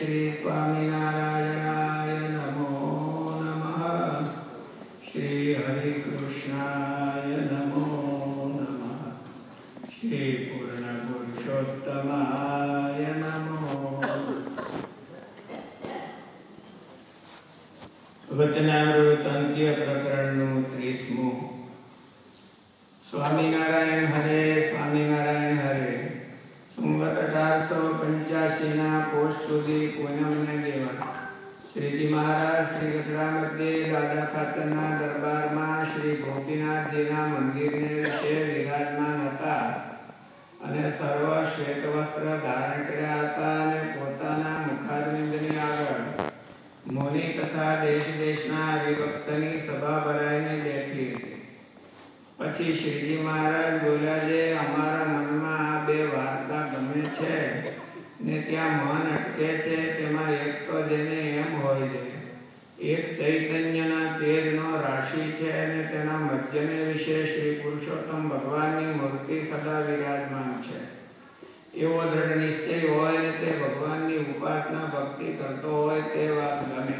શ્રી સ્વામિનારાયણાય નમો નમઃ શ્રી હરિકૃષ્ણાય નમો નમઃ શ્રી પૂર્ણ પુરુષોત્તમાય નમો વચનામૃત અંત્ય પ્રકરણનું ત્રીસમું સ્વામિનારાયણ સર્વ શ્વેત વસ્ત્ર ધારણ કર્યા હતા અને પોતાના મુખારવિંદની આગળ મુનિ તથા દેશ દેશના હરિભક્તની સભા ભરાઈને બેઠી હતી. પછી શ્રીજી મહારાજ બોલ્યા, જે અમારા મનમાં આ બે વાર્તા ગમે છે ને ત્યાં મન અટકે છે, તેમાં એક તો જેને એમ હોય છે, એક ચૈતન્યના તેજનો રાશિ છે અને તેના મધ્યને વિશે શ્રી પુરુષોત્તમ ભગવાનની મૂર્તિ સદા વિરાજમાન છે એવો દ્રઢ નિશ્ચય હોય ને તે ભગવાનની ઉપાસના ભક્તિ કરતો હોય તે વાત ગમે.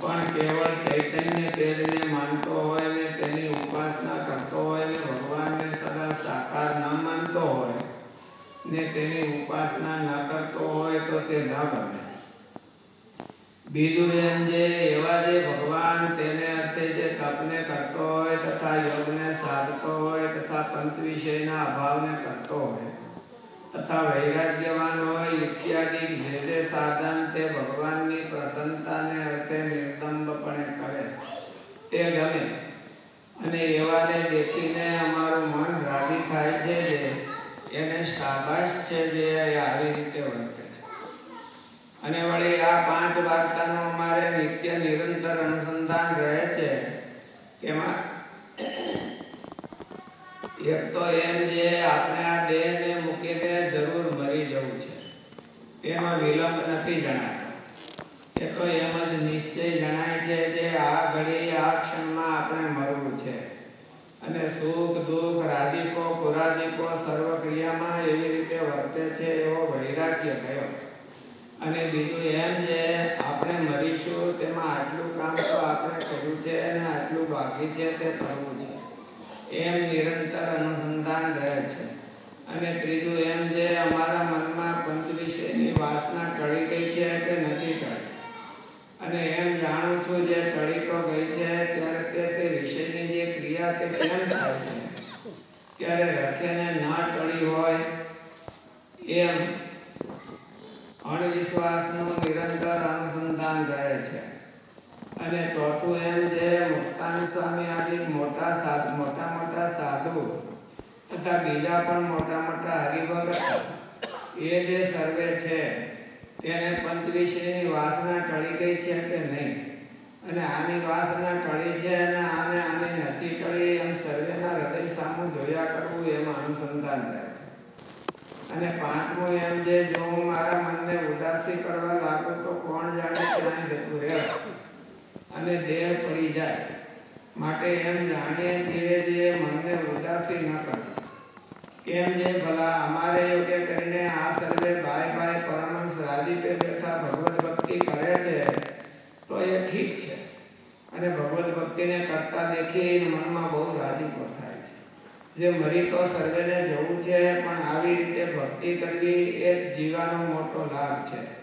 પણ કેવળ ચૈતન્ય તેજને માનતો હોય ને તેની ઉપાસના કરતો હોય ને ભગવાનને સદા સાકાર ન માનતો હોય ને તેની ઉપાસના ન કરતો હોય તો તે ન ગમે. બીજું એમ જે, એવા જે ભગવાન તેને અર્થે જે તપને કરતો હોય તથા યોગને સાધતો હોય તથા પંચ વિષયના અભાવને કરતો હોય તથા વૈરાગ્યવાન હોય ઇત્યાદિ જે જે સાધન તે ભગવાનની પ્રસન્નતાને અર્થે નિર્દંભપણે કરે. તે ગમે. અને એવાને દેખીને અમારું મન રાજી થાય છે જે એને શાબાશ છે જે આવી રીતે વર્તે છે. અને વળી આ પાંચ વાર્તાનું અમારે નિત્ય નિરંતર અનુસંધાન રહે છે તેમાં એક તો એમ જે આપણે આ દેહને મૂકીને જરૂર મરી જવું છે તેમાં વિલંબ નથી જણાતો. એ તો એમ જ નિશ્ચય જણાય છે કે આ ઘડી આ ક્ષણમાં આપણે મરવું છે. અને સુખ, દુઃખ, રાજીપો, પુરાજીપો સર્વ ક્રિયામાં એવી રીતે વર્તે છે એવો વૈરાગ્ય થયો. અને બીજું એમ જે આપણે મરીશું તેમાં આટલું કામ તો આપણે કર્યું છે અને આટલું બાકી છે તે કરવું છે. એમ નિરંતર અનુસંધાન રહે છે. અને ત્રીજું એમ જે અમારા ત્યારે ના ટળી હોય એમ અણવિશ્વાસનું નિરંતર અનુસંધાન રહે છે. અને ચોથું એમ જે મુક્તાન સ્વામી આદિ મોટા સાધુ, મોટા મોટા સાધુ તથા બીજા પણ મોટા મોટા હરિભગત એ જે સર્વે છે તેને પંચવિષયની વાસના ટળી ગઈ છે કે નહીં? અને આની વાસના ટળી છે અને આને આની નથી ટળી એમ સર્વેના હૃદય સામે જોયા કરવું એમ અનુસંધાન રહે અને પાંચમું એમ જે જો હું મારા મનને ઉદાસી કરવા લાગુ તો કોણ જાણે ક્યાં જતું રહે? અને દેહ પડી જાય. માટે એમ જાણીએ છીએ જે મનને ઉદાસી ન કરે. કેમ જે ભલા, અમારે યોગ્ય કરીને આ સર્વે ભાઈ ભાઈ પરમહંસ રાજીપે બેઠા ભગવત ભક્તિ કરે છે તો એ ઠીક છે અને ભગવત ભક્તિને કરતા દેખી મનમાં બહુ રાજીપો થાય છે. જે મરી તો સર્વેને જવું છે, પણ આવી રીતે ભક્તિ કરવી એ જીવાનો મોટો લાભ છે.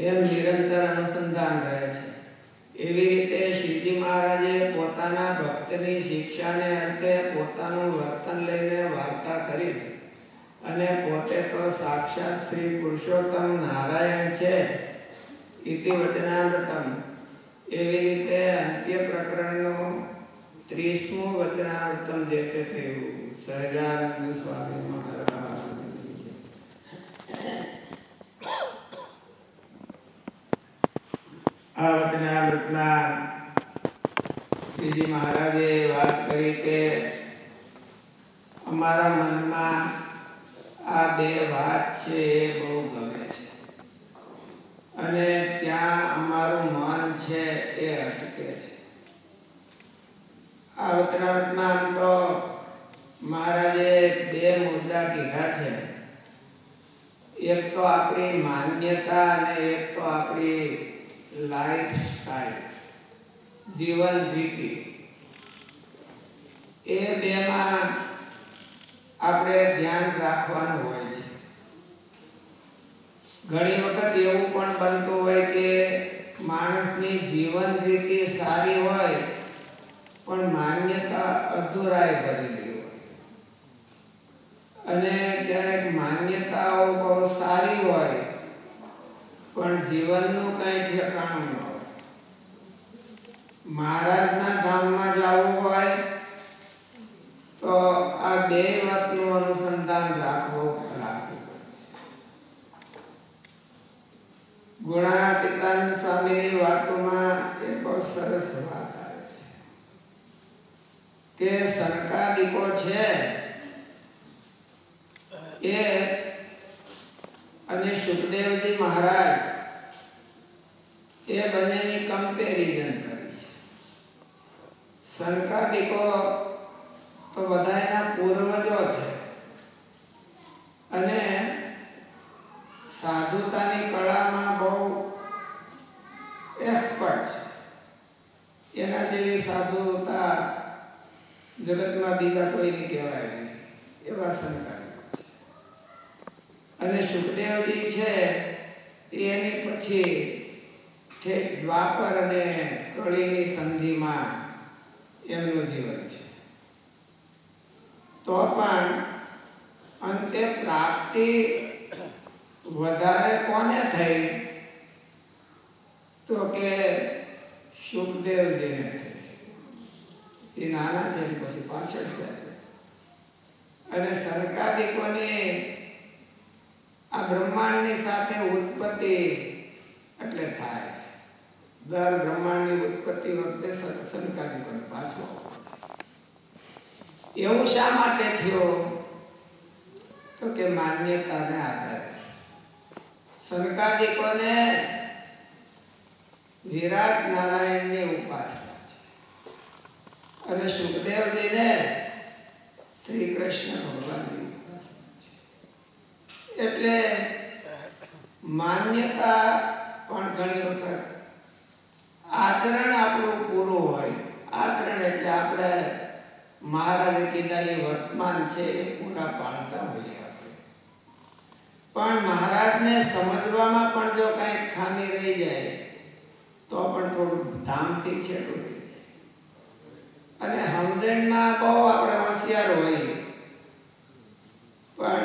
એમ નિરંતર અનુસંધાન રહે છે. એવી રીતે શ્રીજી મહારાજે પોતાના ભક્તની શિક્ષાને અંતે પોતાનું વર્તન લઈને વાર્તા કરી અને પોતે તો સાક્ષાત શ્રી પુરુષોત્તમ નારાયણ છે. ઇતિ વચનામૃતમ. એવી રીતે અંત્ય પ્રકરણનું ત્રીસમું વચનાવર્તન જે તે થયું, સહજાનંદ સ્વામી મહારાજ આ વચનામૃતના શ્રીજી મહારાજે વાત કરી કે અમારા મનમાં આ બે વાત છે, એ બહુ ગમે અને ત્યાં અમારું મન છે એ અટકે છે. આ વચનામૃતમાં આમ તો મહારાજે બે મુદ્દા કીધા છે, એક તો આપણી માન્યતા અને એક તો આપણી લાઈફ સ્ટાઈલ જીવન રીતિ એ બેમાં આપણે ધ્યાન રાખવાનું હોય. ઘણી વખત એવું પણ બનતું હોય કે માણસની જીવન રીતિ સારી હોય, પણ માન્યતા અધૂરાય ભરેલી હોય. અને ક્યારેક માન્યતાઓ બહુ સારી હોય, પણ જીવનનું કંઈ ઠેકાણું ન હોય. મહારાજના ધામમાં જવું હોય, તો આ બે વાતનું અનુસંધાન રાખવું રાખવું ગુણાતીતાનંદ સ્વામીની વાતોમાં એ બહુ સરસ વાત આવે છે. કે સરકારીકો છે, એ અને સુખદેવજી મહારાજ એ બંનેની કમ્પેરિઝન કરી છે. સંકાદિકો તો બધાના પૂર્વજો છે. અને સાધુતાની કળામાં બહુ એક્સપર્ટ છે. એના જેવી સાધુતા જગતમાં બીજા કોઈને કહેવાય. નહીં એવા છે. અને સુખદેવજી છે એની પછી ઠેક દ્વાપર અને કળીની સંધિમાં એમનું જીવન છે. તો પણ અંતે પ્રાપ્તિ વધારે કોને થઈ? તો કે સુખદેવજીને થઈ. એ નાના છે પછી પાછળ ગયા અને સરકારિકોની આ બ્રહ્માંડની સાથે ઉત્પત્તિ એટલે થાય છે. દર બ્રહ્માંડની ઉત્પત્તિ વખતે સંકાદિકોને પાછો એવું શા માટે થયો? તો કે માન્યતાને આધારે. સંકાદિકોને વિરાટ નારાયણની ઉપાસના છે. અને સુખદેવજીને શ્રી કૃષ્ણ ભગવાનની ઉપાસના છે. એટલે માન્યતા પણ ઘણી વખત આચરણ આપણું પૂરું હોય. આચરણ એટલે આપણે મહારાજ કીધા એ વર્તમાન છે એ પૂરા પાડતા હોઈએ. પણ મહારાજને સમજવામાં પણ જો કાંઈક ખામી રહી જાય, તો પણ થોડું ધામથી છેડું રહી અને સમજણમાં બહુ આપણે હોશિયાર હોઈએ પણ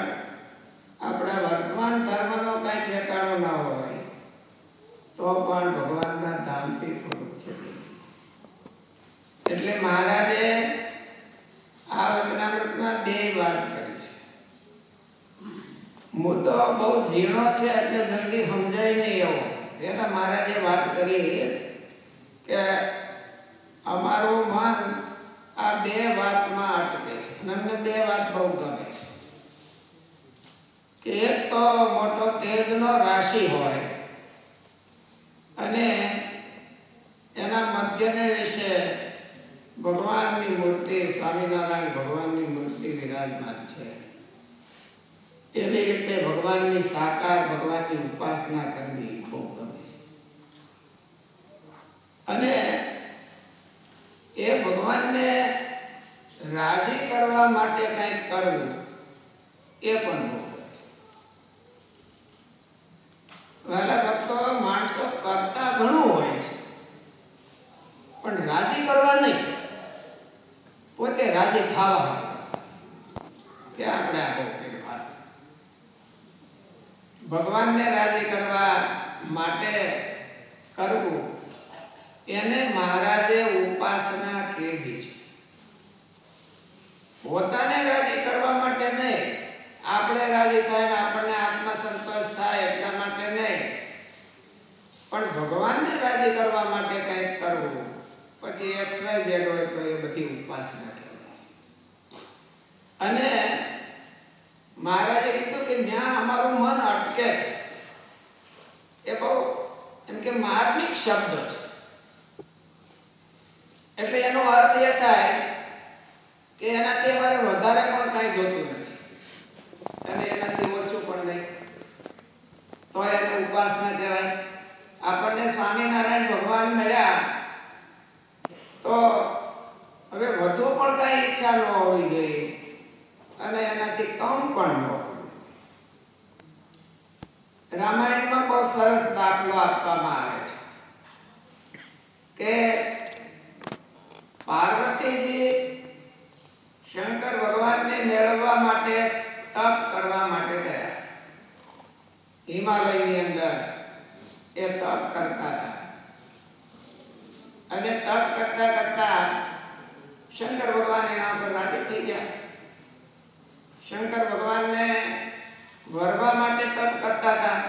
આપણા વર્તમાન ધર્મનો કાંઈ ઠેકાણો ના હોય, તો પણ ભગવાનના ધામથી થોડુંક છે એટલે મહારાજે આ વચનામૃતમાં બે વાત કરી મુદ્દો બહુ ઝીણો છે એટલે જલ્દી સમજાય નહીં એવો. એટલે મહારાજે વાત કરી કે અમારું મન આ બે વાતમાં અટકે છે અમને બે વાત બહુ ગમે છે. કે એક તો મોટો તેજનો રાશિ હોય અને એના મધ્યને વિશે ભગવાનની મૂર્તિ, સ્વામિનારાયણ ભગવાનની મૂર્તિ વિરાજમાન છે. એવી રીતે ભગવાનની સાકાર, ભગવાનની ઉપાસના કરવી ખૂબ ગમે છે. અને એ ભગવાનને રાજી કરવા માટે કંઈક કરવું એ પણ બહુ ગમે છે વહેલા ભક્તો માણસો કરતા ઘણું હોય છે પણ રાજી કરવા નહીં પોતે રાજી ખાવા કે આપણે આ બહુ કર્યું આ. ભગવાનને રાજી કરવા માટે કરવું એને મહારાજે ઉપાસના કીધી છે પોતાને રાજી કરવા માટે નહીં આપણે રાજી થાય ને આપણને આત્મસંતોષ થાય એટલા માટે નહીં પણ ભગવાનને રાજી કરવા માટે કંઈક કરવું પછી એક્સ વાય ઝેડ હોય તો એ બધી ઉપાસના કહેવાય અને મહારાજે કીધું કે જ્યાં અમારું મન અટકે છે એ બહુ એમ કે માર્મિક શબ્દ છે એટલે એનો અર્થ એ થાય કે એનાથી અમારે વધારે પણ કાંઈ જોતું નથી અને એનાથી ઓછું પણ નહીં તો એને ઉપાસના કહેવાય આપણને સ્વામિનારાયણ ભગવાન મળ્યા તો હવે વધુ પણ કઈ ઈચ્છા ન હોવી જોઈએ અને એનાથી કમ પણ ન હોવી રામાયણમાં બહુ સરસ દાખલો આપવામાં આવે છે કે પાર્વતીજી શંકર ભગવાનને મેળવવા માટે તપ કરવા માટે ગયા હિમાલયની અંદર એ તપ કરતા હતા. અને તપ કરતા કરતા શંકર ભગવાન એના પર રાજી થઈ ગયા. શંકર ભગવાનને વરવા માટે તપ કરતા હતા.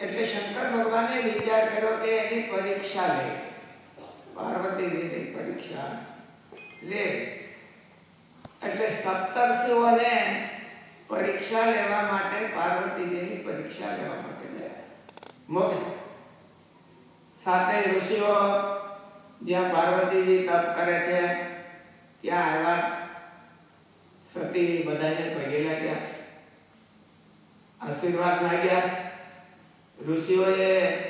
એટલે શંકર ભગવાને વિચાર કર્યો કે એની પરીક્ષા લે. પાર્વતીજીની પરીક્ષા લે. એટલે સપ્તર્ષિઓને પરીક્ષા લેવા માટે પાર્વતીજીની પરીક્ષા લેવા માટે સાતે ઋષિઓ જ્યાં પાર્વતીજી તપ કરે છે, ત્યાં આવ્યા. સતી બધાને પગે લાગ્યા આશીર્વાદ માંગ્યા. ઋષિઓએ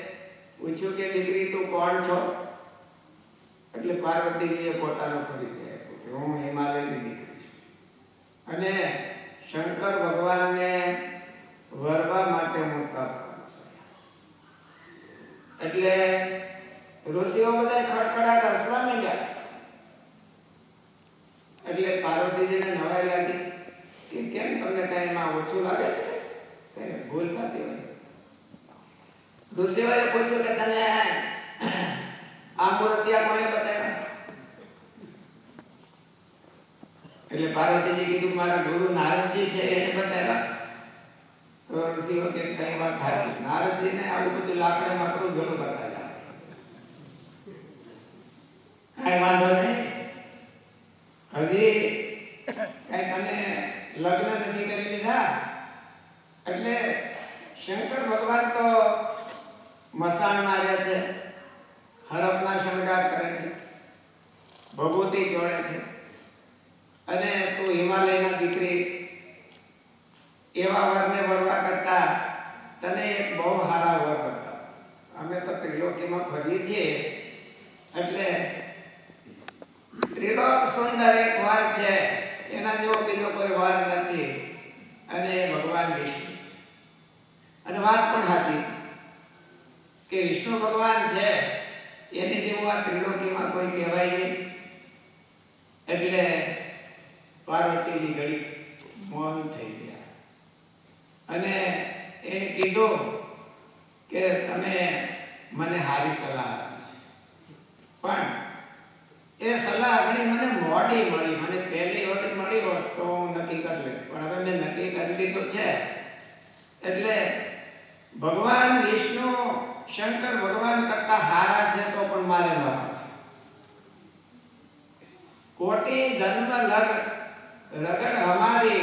પૂછ્યું કે, દીકરી, તું કોણ છો? એટલે પાર્વતીજીએ પોતાનો પરિચય આપ્યો કે, હું હિમાલયની દીકરી છું. અને શંકર ભગવાનને વરવા માટે છું એટલે ઋષિઓ બધા ખડખડાટ હસવા માંડ્યા. એટલે પાર્વતીજીને નવાઈ લાગી કે કેમ તમને કઈ એમાં ઓછું લાગે છે? તેને ભૂલ થતી હોય. ઋષિઓએ પૂછ્યું કે તને આ મૂર્તિ કોણે બતાવ્યા એટલે પાર્વતીજી કીધું મારા ગુરુ નારદજી છે એને બતાવ્યા. તો ઋષિઓ કે કઈ વાત થાય નારદજીને આવું બધું લાકડા કરું ઘણું બતાવ્યા કઈ વાંધો નહીં. હજી કઈ તમે લગ્ન નથી કરી લીધા? એટલે શંકર ભગવાન તો મસાણમાં રહે છે, હરફના શણગાર કરે છે, ભભૂતિ જોડે છે. અને તું હિમાલયના દીકરી એવા વરને વરવા કરતા તને એક બહુ સારા વર કરતા. અમે તો ત્રિલોકીમાં ફરીએ છીએ. એટલે ત્રિલોક સુંદર એક વાર છે. એના જેવો બીજો કોઈ વાર નથી. અને ભગવાન વિષ્ણુ અને વાત પણ સાચી. કે વિષ્ણુ ભગવાન છે, એની જેવું આ ત્રિલોકીમાં કોઈ કહેવાય નહીં. એટલે પાર્વતીજી ઘડી મૌન થઈ ગયા. અને એને કીધું કે તમે મને સારી સલાહ આપી પણ એ સલાહ ઘણી મને મોડી મળી. મને પહેલી વખત મળી હોત તો હું નક્કી કરી લે પણ હવે મેં નક્કી કરી લીધું છે. એટલે ભગવાન વિષ્ણુ, શંકર ભગવાન કરતા હારા છે તો પણ મારે ન કોટી જન્મ લગ लेकिन हमारी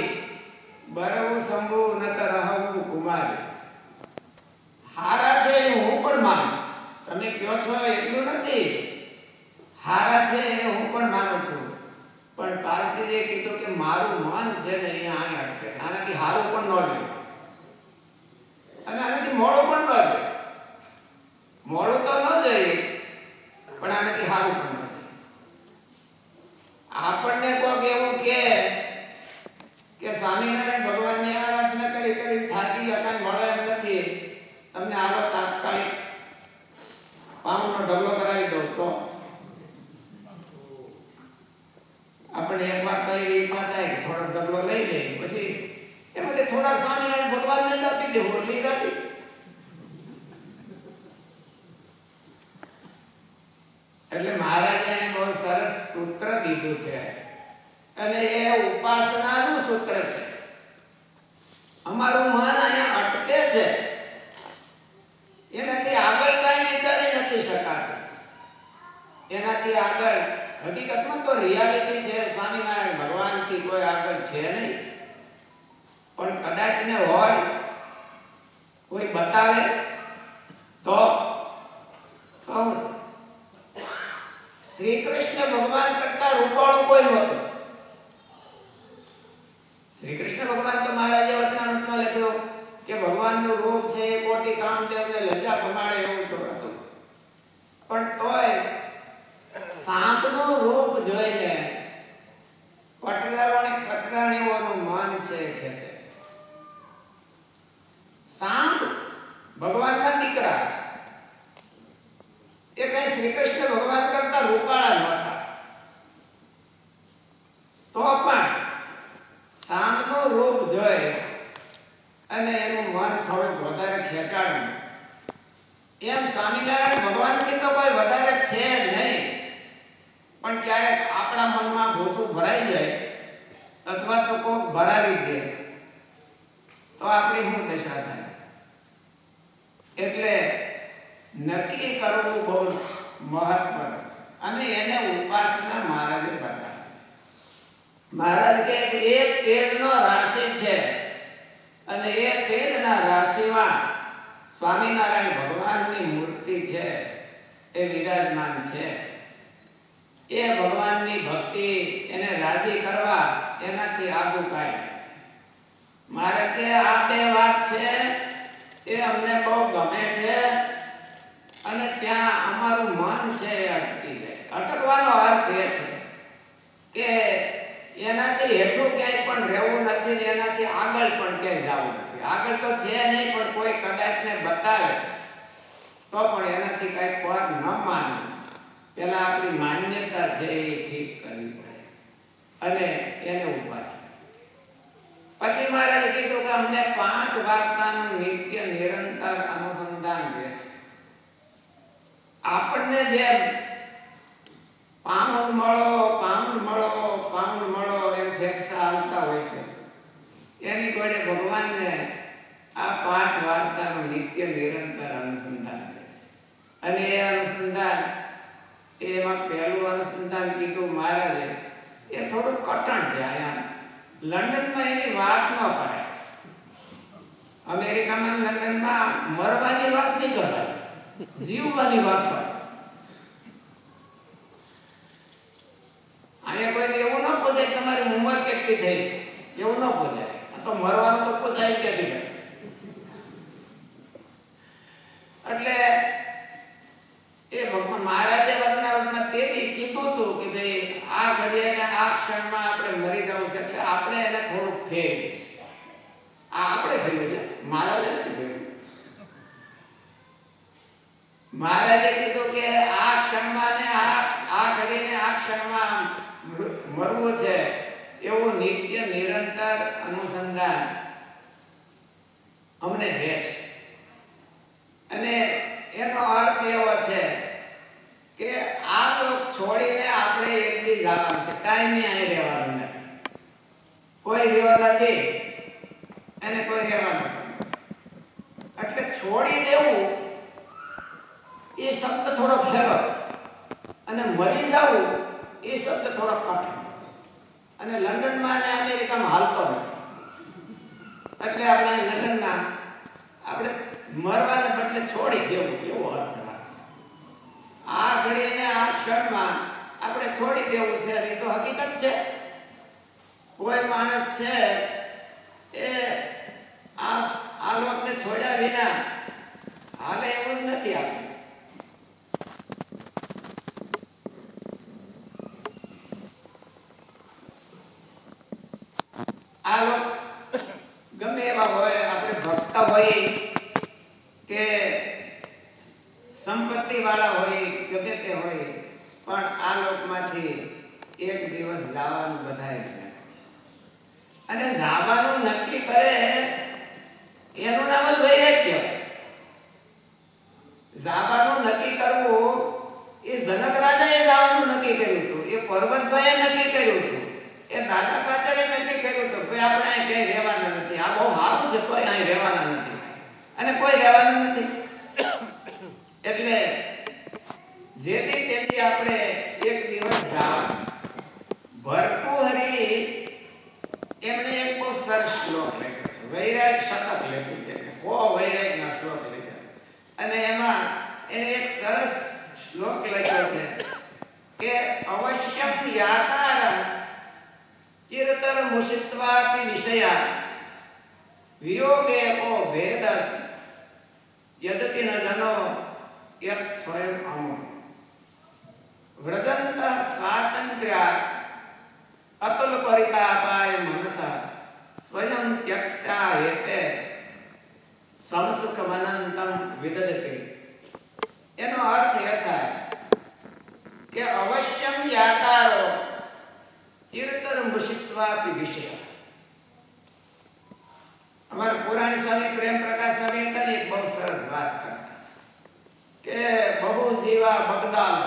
કૃષ્ણ ભગવાન તો મહારાજે વચનામૃતમાં કે ભગવાનનું રૂપ છે કોટી કામદેવને લજ્જા પમાડે એવું તો હતું પણ તોય શાંતનું રૂપ જોઈને પટરાણી પટરાણીઓનું મન છે ખેંચે શાંત ભગવાનના દીકરા એ કઈ શ્રી કૃષ્ણ ભગવાન કરતા રૂપાળા નહોતા તો પણ શાંતનું રૂપ જોઈ અને એનું મન થોડુંક વધારે ખેંચાણું એમ સ્વામિનારાયણ ભગવાનથી તો કોઈ વધારે છે જ નહીં પણ ક્યારેક આપણા મનમાં ભૂસું ભરાઈ જાય અથવા તો કોક ભરાવી દે તો આપણી શું દશા થાય એટલે નક્કી કરવું બહુ મહત્વનું છે અને એને ઉપાસના મહારાજે બતાવી મહારાજ કહે કે એક તેલનો રાશિ છે અને એ તેલના રાશિમાં સ્વામિનારાયણ ભગવાનની મૂર્તિ છે એ વિરાજમાન છે એ ભગવાનની ભક્તિ એને રાજી કરવા એનાથી આગું કાઢે મારે કે આ બે વાત છે એ અમને બહુ ગમે છે અને ત્યાં અમારું મન છે એ અટકી જાય છે. અટકવાનો અર્થ એ છે કે એનાથી હેઠું ક્યાંય પણ રહેવું નથી એનાથી આગળ પણ ક્યાંય જવું નથી. આગળ તો છે નહીં, પણ કોઈ કદાચને બતાવે. તો પણ એનાથી કઈ પર ન માને. પેલા આપણી માન્યતા છે એ ઠીક કરવી પડે. અને એને ઉપાસ પછી મહારાજે કીધું કે અમને પાંચ વાર્તાનું નિત્ય નિરંતર અનુસંધાન રહે છે. આપણને જેમ પાઉન્ડ મળો પાઉન્ડ મળો એમ ફેફસા આવતા હોય છે જોડે ભગવાનને આ પાંચ વાર્તાનું નિત્ય નિરંતર અનુસંધાન અને એ અનુસંધાન એમાં પહેલું અનુસંધાન કીધું મહારાજે એ થોડું કટણ છે અહીંયા લંડનમાં એની વાત ન કરાય અમેરિકામાં લંડનમાં મરવાની વાત નહીં કરાય જીવવાની વાત કરાય અહીંયા કોઈ એવું ન પૂછાય તમારી ઉંમર કેટલી થઈ એવું ન પૂછાય તો મરવાનું તો પૂછાય કે નહીં એટલે એ ભગવાન મહારાજે વચનાવટમાં તેથી કીધું હતું કે ભાઈ, આ ઘડીએ ને આ ક્ષણમાં આપણે મરી જવું છે, એટલે આપણે એને થોડુંક ફેર આ આપણે ફેરવ્યું છે મહારાજે નથી ફેરવ્યું મહારાજે કીધું કે આ ક્ષણમાં ને આ આ ઘડીને આ ક્ષણમાં મરવું છે. એવું નિત્ય નિરંતર અનુસંધાન અમને રહે છે. અને એનો અર્થ એવો છે કે આ લોક છોડીને આપણે એકથી જવાનું છે. કાંઈ નહીં અહીં રહેવાનું નથી કોઈ રહેવા નથી અને કોઈ રહેવાનું એટલે છોડી દેવું એ શબ્દ થોડો ફેરો અને મરી જવું એ શબ્દ થોડો કઠણ. અને લંડનમાં અને અમેરિકામાં હાલતો નથી. એટલે આપણે લંડનમાં આપણે મરવાને બદલે છોડી દેવું, એવો અર્થ રાખશે આ ઘડીને, આ ક્ષણમાં આપણે છોડી દેવું છે એ તો હકીકત છે. કોઈ માણસ છે એ આ આ લોકને છોડ્યા વિના હાલે એવું જ નથી આપણે. આ લોક ગમે એવા હોય, આપણે ભક્ત હોય કે સંપત્તિ વાળા હોય, ગમે તે હોય, પણ આ લોકમાંથી એક દિવસ જવાનું બધાએ અને જવાનું નક્કી કરે, એનું નામ જ વૈરાગ્ય. જવાનું નક્કી કરવું, એ જનક રાજાએ જવાનું નક્કી કર્યું હતું, એ પર્વતભાઈએ નક્કી કર્યું હતું. એ દાદા કાચરે નક્કી કર્યું તો કે આપણે અહીં ક્યાંય રહેવાના નથી. આ બહુ સારું છે, કોઈ અહીં રહેવાના નથી. અને કોઈ રહેવાનું નથી. એટલે જેથી તેથી આપણે એક દિવસ જવાનું. ભરપુહરી એમણે એક બહુ સરસ શ્લોક લખ્યો છે. વૈરાગ શતક લખ્યું છે. કો વૈરાગના શ્લોક લખ્યા અને એમાં એને એક સરસ શ્લોક લખ્યો છે કે, અવશ્યમ યાતાર ચિરતર મુષિત્વાપી વિષયા વિયોગે કો ભેદસ યદતિ ન જનો યત સ્વયં અમો વ્રજંત સ્વાતંત્ર્યા અતુલ પરિતાપાય મનસા સ્વયં ત્યક્તા હેતે સમસુખ મનંતમ વિદદતે એનો અર્થ એ થાય કે અવશ્યમ યાતારો ચિરતર મુષિત્વાપી વિષય અમારા પુરાણી સ્વામી પ્રેમ પ્રકાશ સ્વામી એક બહુ સરસ વાત કરતા. કે બહુ જીવા બગદાલ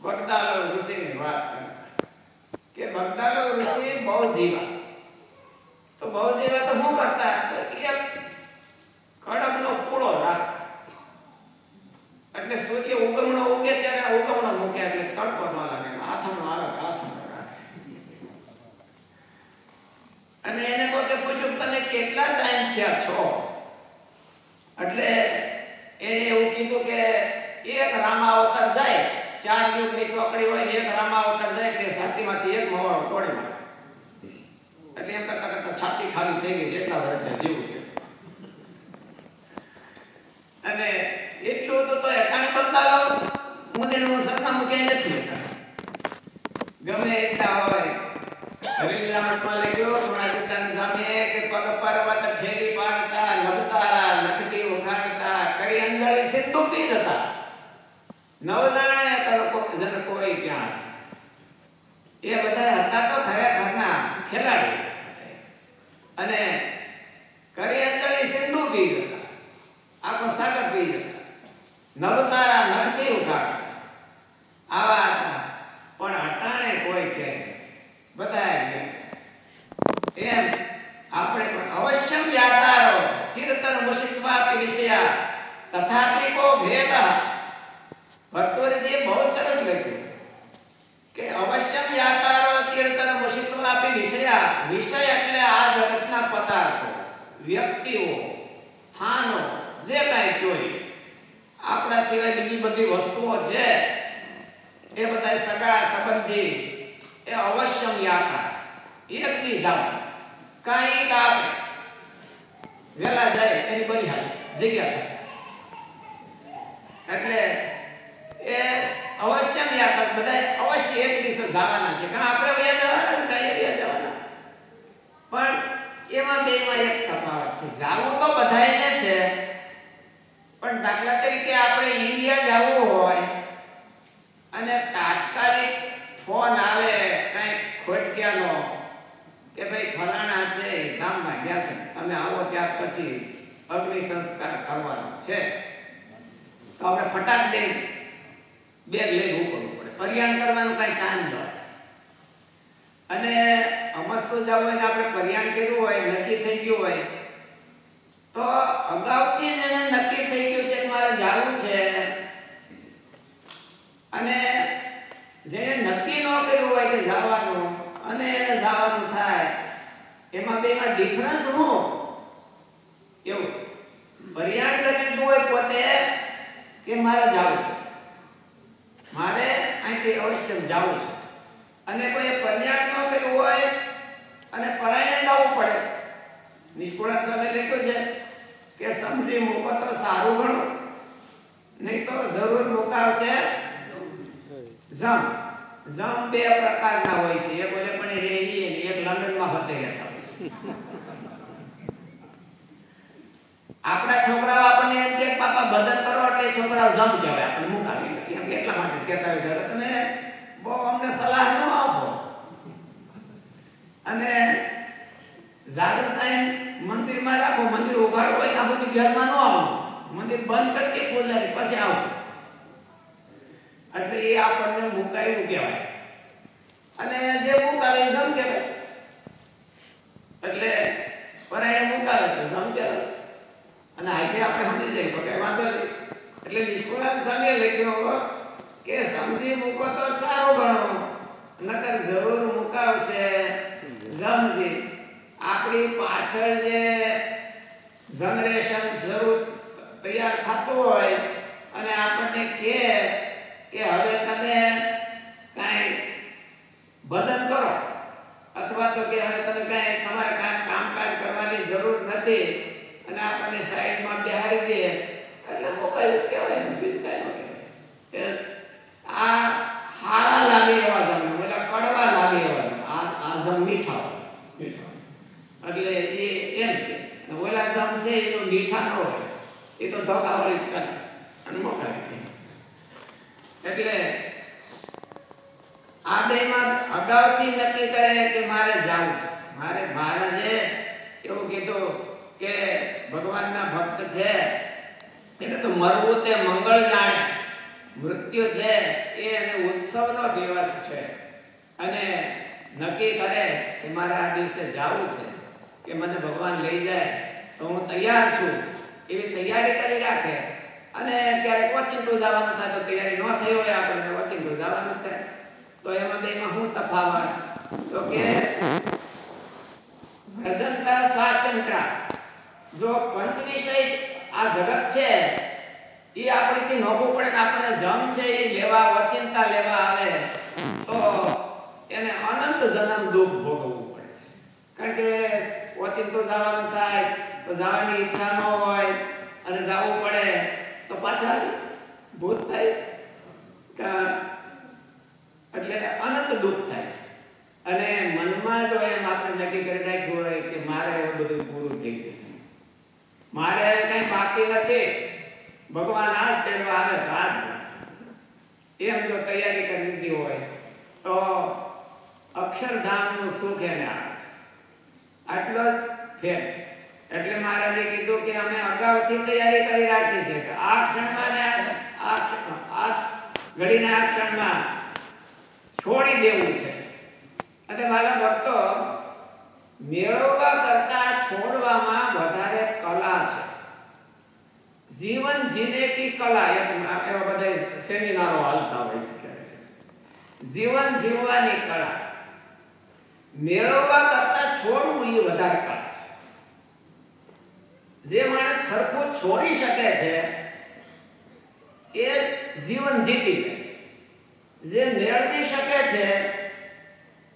બગદાલો ઋષિની વાત કરતા. કે બગદાલો ઋષિ બહુ જીવા. તો બહુ જીવા તો શું કરતા? એક કડકનો પૂળો રાખતા. એટલે સૂર્ય ઉગમણો ઉગે ત્યારે ઉગમણો મૂકે એટલે તડકો ન લાગે હાથમાં આવે હાથમાં રાખે અને એને પોતે પૂછ્યું, તમે કેટલા ટાઈમ થયા છો? એટલે એને એવું કીધું કે એક રામા અવતાર જાય, ચાર યુગની ચોકડી હોય એક રામા અવતાર જાય એટલે છાતીમાંથી એક મવાળો તોડી નાખે. એટલે એમ કરતા કરતા છાતી ખાલી થઈ ગઈ જેટલા વર્ષે જીવું છે. અને એટલું તો તો એકાણી બદલાલો મુનિનું સરનામું ક્યાંય નથી ગમે એટલા હોય હરિરામમાં ગયો. ગુણાતીતાન સામે કે પગ પર્વત ઠેલી પાડતા લબતારા લખટી ઉખાડતા કરી અંજળી સિંધુ પી જતા. નવ જાણે જન કોઈ ક્યાં? એ બધા હતા તો ખરેખરના ખેલાડી. અને કરી અંજળી સિંધુ પી જતા આખો સાગર પી જતા નવતારા નખતી ઉખાડતા આવા હતા પણ અટાણે કોઈ કે બધા એમ આપણે પણ અવશ્યમ યાતારો ચિરતર મુશિત્વાપી વિષયા તથાપી કો ભેદ ભટ્ટોરજીએ બહુ સરસ લખ્યું કે અવશ્યમ યાતારો ચિરતર મુશિત્વાપી વિષયા, વિષય એટલે આ જગતના પદાર્થો, વ્યક્તિઓ સ્થાનો જે કાંઈ જોઈ. આપણા સિવાય બીજી બધી વસ્તુઓ છે. એ બધા સગા, સંબંધી, એ અવશ્યમ યાતા એક દી જાવ કાંઈ કાપ વેલા જાય, એની બની હાલ. જગ્યા એટલે એ અવશ્યમ યાત્રા બધા અવશ્ય એક દિવસે જવાના છે. કારણ આપણે વયા જવાના ને કાંઈ વયા જવાના. પણ એમાં બેમાં એક તફાવત છે. જવું તો બધાયને છે, પણ દાખલા તરીકે આપણે ઇન્ડિયા જવું હોય અને તાત્કાલિક ફોન આવે, કઈ ખોટક્યાનો કે ભાઈ ફલાણા છે, ગામમાં ગયા છે, તમે આવો ત્યાર પછી અગ્નિ સંસ્કાર કરવાનો છે. તો આપણે ફટાક દઈ બેગ લઈને ઉપડવું પડે. પરિયાણ કરવાનું કઈ ટાઈમ ન અને અને અમસ્તો જવું હોય ને આપણે પરિયાણ કર્યું હોય, નક્કી થઈ ગયું હોય, તો અગાઉથી જ એને નક્કી થઈ ગયું છે કે મારે જવું છે. અને જેને નક્કી ન કર્યું હોય કે જવાનું, અને એને જવાનું થાય, એમાં બેમાં ડિફરન્સ શું? એવું. પરિયાણ કરી લીધું હોય પોતે કે મારે જવું છે. મારે અહીંથી અવશ્ય જવું છે. અને કોઈ પરિયાણ ન કર્યું હોય અને પરાયણે જવું પડે. નિષ્કુળા તમે લખ્યું છે કે સમજી મુપત્ર સારું ગણો, નહીં તો જરૂર મુકાવશે જમ. જમ બે પ્રકારના હોય છે. એક ઓલે પણ અને એક લંડનમાં ફતે રહેતા આપણા છોકરાઓ આપણને એમ કે પાપા મદદ કરો એટલે છોકરાઓ જમ જવાય. આપણે મુકાવી નથી એમ એટલા માટે કહેતા હોય છે. તમે બહુ અમને સલાહ ન આપો. અને જાગર ટાઈમ મંદિરમાં રાખો. મંદિર ઉઘાડો હોય ત્યાં બધું ઘરમાં ન આવો. મંદિર બંધ કરી પૂજારી, પછી આવો. એટલે એ આપણને મુકાયું કહેવાય. અને જે મુકાવે જમ કહેવાય. એટલે પરાયણ મુકાવે તો જમ કહેવાય. અને આજે આપણે સમજી જઈએ કે વાંધો નહીં. એટલે નિષ્કુળાન સામે લખ્યો કે સમજી મૂકો તો સારો ગણો. નકર જરૂર મુકાવશે. જમજી આપણી પાછળ જે જનરેશન શરૂ તૈયાર થતું હોય અને આપણને કહે કે હવે તમે કાંઈ ભજન કરો. અથવા તો કે હવે તમે કાંઈ તમારે કાંઈ કામકાજ કરવાની જરૂર નથી અને આપણને સાઈડમાં બિહારી દે. એટલે મોબાઈલ કહેવાય ને બીજું કાંઈ આ હારા લાગે એવા જમ કડવા લાગે એવા આ આ જમ મીઠા એટલે એ એમ કે. ઓલા જમ છે એ તો મીઠા ન હોય. એ તો કરે. અને મોકલાવી એટલે આ બેમાં અગાઉથી નક્કી કરે કે મારે જાવું છે. મારે મહારાજે એવું કીધું કે ભગવાનના ભક્ત છે એને તો મરવું તે મંગળ જાણે. મૃત્યુ છે એ એને ઉત્સવનો દિવસ છે. અને નક્કી કરે કે મારે આ દિવસે જાવું છે. કે મને ભગવાન લઈ જાય તો હું તૈયાર છું. એવી તૈયારી કરી રાખે. અને ક્યારેક ઓચિંતું જવાનું થાય તો તૈયારી ન થઈ હોય આપણે ઓચિંતું જવાનું થાય. તો એમાં બેમાં શું તફાવત? તો કે વર્ધનતા સ્વાતંત્ર જો પંચ વિષય આ જગત છે. એ આપણેથી નોખું પડે આપણને જમ છે એ લેવા, વચિંતા લેવા આવે, તો એને અનંત જન્મ દુઃખ ભોગવવું પડે છે. કારણ કે વચિંતો જવાનું થાય, તો જવાની ઈચ્છા ન હોય, અને જવું પડે, તો પાછા ભૂત થાય. એટલે અનંત દુઃખ થાય. અને મનમાં જો એમ આપણે નક્કી કરી રાખ્યું હોય કે મારે એવું બધું પૂરું થઈ જશે મારે હવે કઈ બાકી નથી. ભગવાન આ જ આવે ભાગ. એમ જો તૈયારી કરી લીધી હોય, તો અક્ષરધામનું સુખ એને આટલો જ ફેર. એટલે મહારાજે કીધું કે અમે અગાઉથી તૈયારી કરી રાખી છે કે આ ક્ષણમાં ને આ- આ ઘડીના આ ક્ષણમાં છોડી દેવું છે. અને મારા ભક્તો, મેળવવા કરતા છોડવામાં વધારે કલા છે જીવન જીને કી કલા એક એવા બધા સેમિનારો હાલતા હોય છે જીવન જીવવાની કળા. મેળવવા કરતા છોડવું એ વધારે કળા છે. જે માણસ સરખું છોડી શકે છે, એ જીવન જીતી જાય જે મેળવી શકે છે,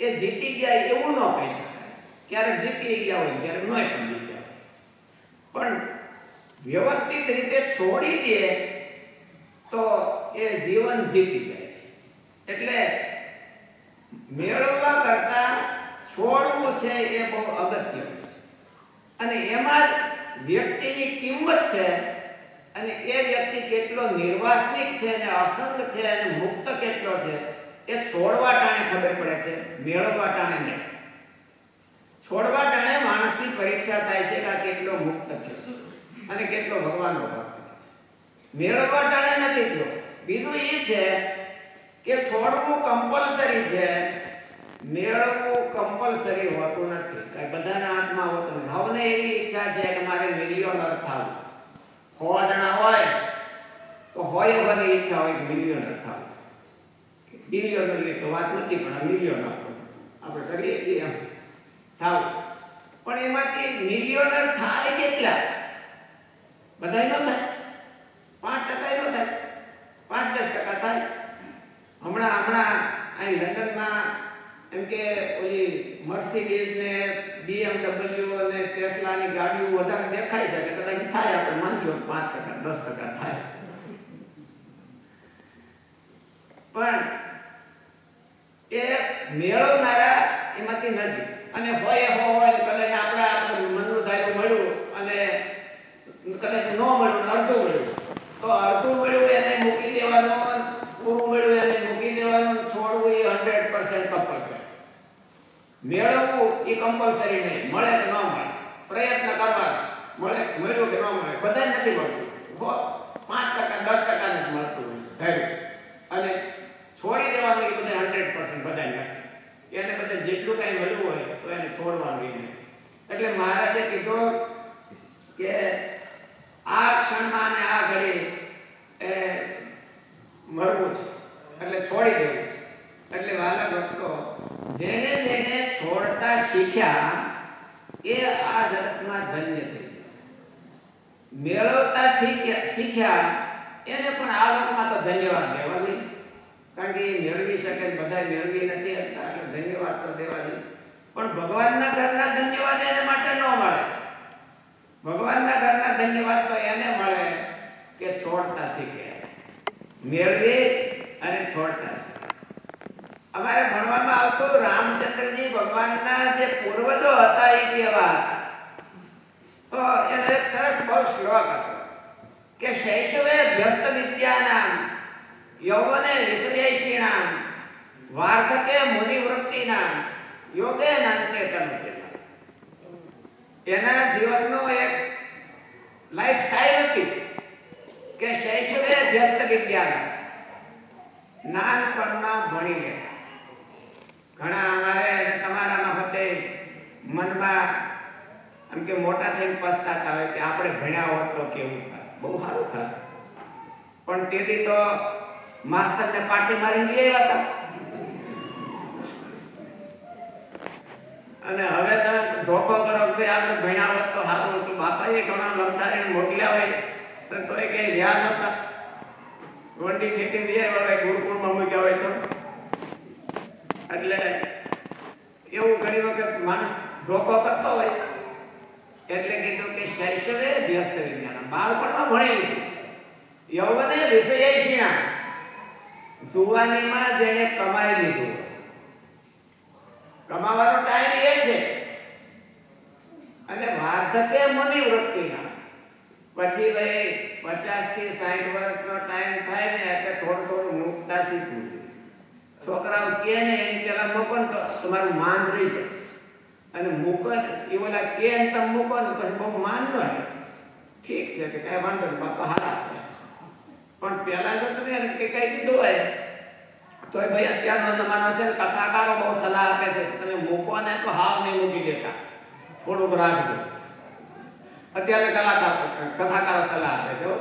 એ જીતી ગયા એવું ન કહી શકાય. ક્યારેક જીતી ગયા હોય ક્યારેક ન પણ વ્યવસ્થિત રીતે છોડી દે, તો એ જીવન જીતી જાય છે. એટલે મેળવવા કરતા છોડવું છે એ બહુ અગત્યનું છે. અને એમાં જ વ્યક્તિની કિંમત છે અને એ વ્યક્તિ કેટલો નિર્વાસનિક છે અને અસંગ છે અને મુક્ત કેટલો છે, એ છોડવા ટાણે ખબર પડે છે, મેળવવા ટાણે નહીં. છોડવા ટાણે માણસની પરીક્ષા થાય છે કે આ કેટલો મુક્ત છે. અને કેટલો ભગવાનનો ભક્ત. મેળવવા ટાણે નથી થયો. બીજું એ છે કે છોડવું કમ્પલસરી છે. મેળવવું કમ્પલસરી હોતું નથી. કાંઈ બધાના હાથમાં હોતું નવને એવી ઈચ્છા છે કે મારે મિલિયોનર થવું. સો જણા હોય, તો હોય એવાની ઈચ્છા હોય કે મિલિયોનર થવું. બિલિયોનરની તો વાત નથી, પણ મિલિયોનર આપણે કરીએ છીએ એમ. થાવ. પણ એમાંથી મિલિયોનર થાય કેટલા? બધાય ન થાય. પાંચ ટકા નો થાય. પાંચ દસ ટકા થાય. હમણાં હમણાં અહીં લંડનમાં એમ કે ઓલી મર્સિડીઝ ને બીએમડબલ્યુ અને ટેસ્લાની ગાડીઓ વધારે દેખાય છે કે કદાચ થાય આપણે માનજો પાંચ ટકા, દસ ટકા થાય. પણ એ મેળવનારા એમાંથી નથી. અને હોય હોય કદાચ આપણે આપણે મનનું ધાર્યું મળ્યું અને કદાચ ન મળ્યું અડધું મળ્યું. તો અડધું મળ્યું એને મૂકી દેવાનું, પૂરું મળ્યું એને મૂકી દેવાનું, છોડવું એ હંડ્રેડ પર્સન્ટ કમ્પલસરી મેળવવું એ કમ્પલસરી નહીં, મળે કે ન મળે. પ્રયત્ન કરવાનો, મળે, મળ્યું કે ન મળે, બધાય નથી મળતું. પાંચ ટકા, દસ ટકા જ મળતું. હોય. અને છોડી દેવાનું એ બધા હંડ્રેડ પર્સન્ટ બધા નથી એને બધા જેટલું કાંઈ મળ્યું હોય તો એને છોડવાનું નહીં. એટલે મહારાજે કીધું કે આ ક્ષણમાં ને આ ઘડી એ મરવું છે. એટલે છોડી દેવું છે. એટલે વાલા ભક્તો, જેણે જેણે છોડતા શીખ્યા, એ આ જગતમાં ધન્ય થઈ મેળવતા શીખ્યા, એને પણ આ લોકમાં તો ધન્યવાદ દેવા જોઈએ. કારણ કે એ મેળવી શકે બધા મેળવી નથી એટલે ધન્યવાદ તો દેવા જોઈએ. પણ ભગવાનના ઘરના ધન્યવાદ એને માટે ન મળે ભગવાનના ઘરના ધન્યવાદ તો એને મળે કે છોડતા શીખે. મેળવી અને છોડતા અમારે ભણવામાં આવતું રામચંદ્રજી ભગવાનના જે પૂર્વજો હતા એ કેવા હતા? તો એનો સરસ બહુ શ્લોક હતો કે શૈશવે વ્યસ્ત વિદ્યાનામ, યૌવને વિષયૈષીણામ વાર્ધકે મુનિવૃત્તિનામ, યોગે નાંતે તનુતે એના જીવનનો એક લાઈફ સ્ટાઈલ હતી. કે શૈશવે વ્યસ્ત વિદ્યાના. નાનપણમાં ભણી લે ઘણા અમારે તમારામાં હતે મનમાં એમ કે મોટા થઈને પસ્તાતા હોય કે આપણે ભણ્યા હોત તો કેવું થાય બહુ સારું થાય પણ તેથી તો માસ્તરને પાટી મારીને લઈ આવ્યા હતા અને હવે તમે ધોકો કરો કે આપણે ભણ્યા હોત તો સારું હતું. બાપાએ ઘણા લમધારીને મોકલ્યા હોય. તો તોય કે યાદ હતા વંડી ઠેકી દે હોય ગુરુકુળમાં મૂક્યા હોય તો. એટલે એવું ઘણી વખત માણસ ધોકો કરતો હોય. એટલે કીધું કે શૈશવે વ્યસ્ત વિજ્ઞાન. બાળપણમાં ભણેલી યૌવને વિષય છીણા. જુવાનીમાં જેને કમાઈ લીધું. કમાવાનો ટાઈમ એ છે. અને વાર્ધકે મની વૃત્તિના. પછી ભાઈ પચાસથી સાઠ વર્ષનો ટાઈમ થાય ને એટલે થોડું થોડું મુકતા શીખવું છોકરાઓ કે ને એની પેલા મૂકો ને તો તમારું માન રહી જાય. અને મૂકો એ બધા કે ને તમે મૂકો ને પછી બહુ માન ન ઠીક છે કે કઈ વાંધો નહીં, બાપા હારા છે. પણ પેલા જો તમે એને કે કઈ કીધું હોય તો ભાઈ અત્યારનો જમાનો છે ને કથાકારો બહુ સલાહ આપે છે. તમે મૂકો ને તો હાવ નહીં મૂકી દેતા. થોડુંક રાખજો. અત્યારે કલાકાર કથાકાર સલાહ આપે છે, હો.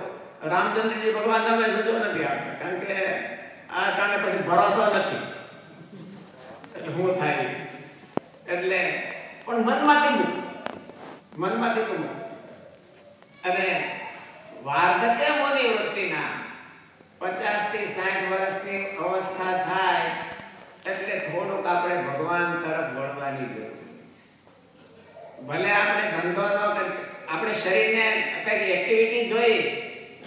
રામચંદ્રજી ભગવાન તમે જજો નથી આપતા, કારણ કે આ કારણે પછી ભરોસો નથી. એટલે શું થાય એટલે પણ મનમાંથી મૂક. મનમાંથી તું અને વાર્ધકે મોની વૃત્તિના પચાસથી સાઠ વર્ષની અવસ્થા થાય એટલે થોડુંક આપણે ભગવાન તરફ વળવાની જરૂર ભલે આપણે ધંધો ન કરી આપણે શરીરને કંઈક એક્ટિવિટી જોઈ,